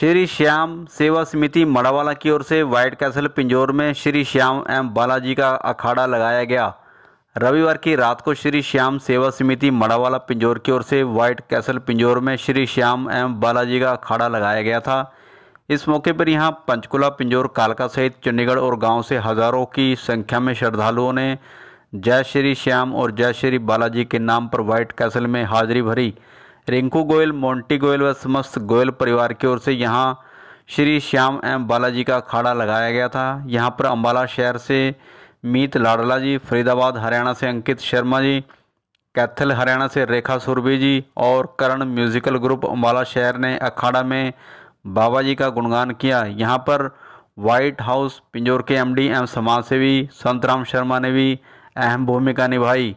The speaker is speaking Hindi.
श्री श्याम सेवा समिति मड़ावाला की ओर से व्हाइट कैसल पिंजौर में श्री श्याम एवं बालाजी का अखाड़ा लगाया गया। रविवार की रात को श्री श्याम सेवा समिति मड़ावाला पिंजौर की ओर से व्हाइट कैसल पिंजौर में श्री श्याम एवं बालाजी का अखाड़ा लगाया गया था। इस मौके पर यहाँ पंचकुला पिंजौर कालका सहित चंडीगढ़ और गाँव से हज़ारों की संख्या में श्रद्धालुओं ने जय श्री श्याम और जय श्री बालाजी के नाम पर व्हाइट कैसल में हाजिरी भरी। रिंकू गोयल, मोंटी गोयल व समस्त गोयल परिवार की ओर से यहाँ श्री श्याम एम बालाजी का अखाड़ा लगाया गया था। यहाँ पर अम्बाला शहर से मीत लाडला जी, फरीदाबाद, हरियाणा से अंकित शर्मा जी, कैथल, हरियाणा से रेखा सुरभि जी और करण म्यूजिकल ग्रुप अम्बाला शहर ने अखाड़ा में बाबा जी का गुणगान किया। यहाँ पर व्हाइट हाउस, पिंजौर के एमडी एवं समाजसेवी संतराम शर्मा ने भी अहम भूमिका निभाई।